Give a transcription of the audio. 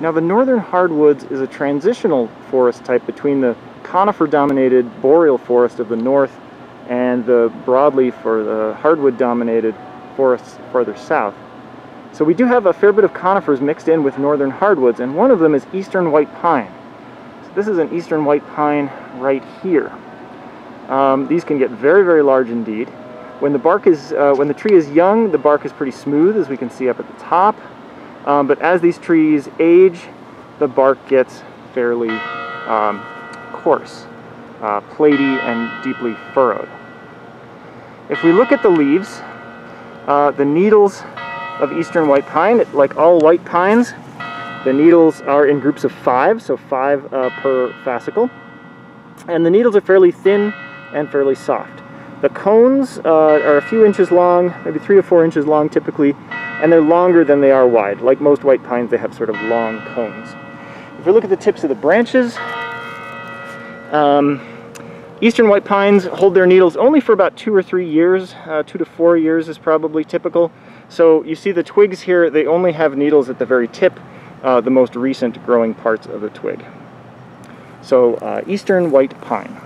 Now the northern hardwoods is a transitional forest type between the conifer-dominated boreal forest of the north and the broadleaf or the hardwood-dominated forests farther south. So we do have a fair bit of conifers mixed in with northern hardwoods, and one of them is eastern white pine. So this is an eastern white pine right here. Um, these can get very, very large indeed. When the bark is, uh, when the tree is young, the bark is pretty smooth, as we can see up at the top. Um, but as these trees age, the bark gets fairly um, coarse, uh, platy, and deeply furrowed. If we look at the leaves, uh, the needles of eastern white pine, like all white pines, the needles are in groups of five, so five uh, per fascicle. And the needles are fairly thin and fairly soft. The cones uh, are a few inches long, maybe three to four inches long typically, and they're longer than they are wide. Like most white pines, they have sort of long cones. If we look at the tips of the branches, um, eastern white pines hold their needles only for about two or three years. Uh, two to four years is probably typical. So you see the twigs here, they only have needles at the very tip, uh, the most recent growing parts of the twig. So uh, eastern white pine.